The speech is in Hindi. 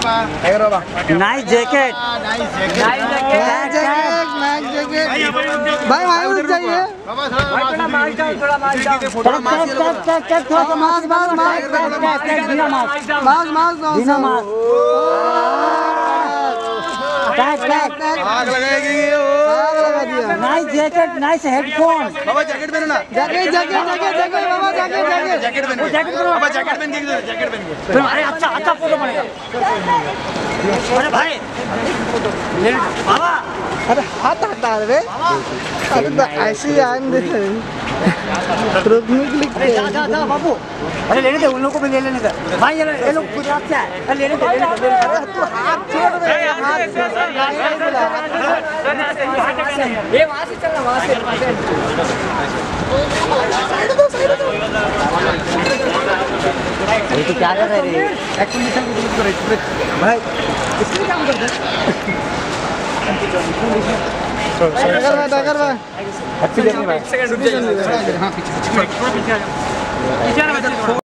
नाइस जैकेट भाई वहाँ रुक जाइए थोड़ा मास्क थोड़ा सा मास्क मास्क मास्क बिना मास्क मास्क मास्क बिना मास्क टैग टैग आग लगाएगी वो लगा दिया नाइस जैकेट नाइस हेडफोन बाबा जैकेट पहनो ना jacket jacket jacket jacket jacket jacket jacket पहन जैकेट पहनो जैकेट पहन के जैकेट पहन के अरे अच्छा अच्छा फ़ोटो बनेगा अरे भाई ले बाबा अरे हाथ हटा रे अरे तो ऐसे ही आएँगे रुकने के जा जा जा बाबू अरे लेने दे उन लोगों को भी ले लेने दे भाई ये ये लोग गुजरात से आए अरे लेने दे लेने दे, दे तू हाथ छोड़ दे हाथ ये वहाँ से चलना वहाँ से ये तो क्या कर रहे रे भाई इसलिए काम करते डगर भाई डगर भाई हैप्पी जर्नी भाई हाँ पीछे पीछे थोड़ा पीछे आ जाओ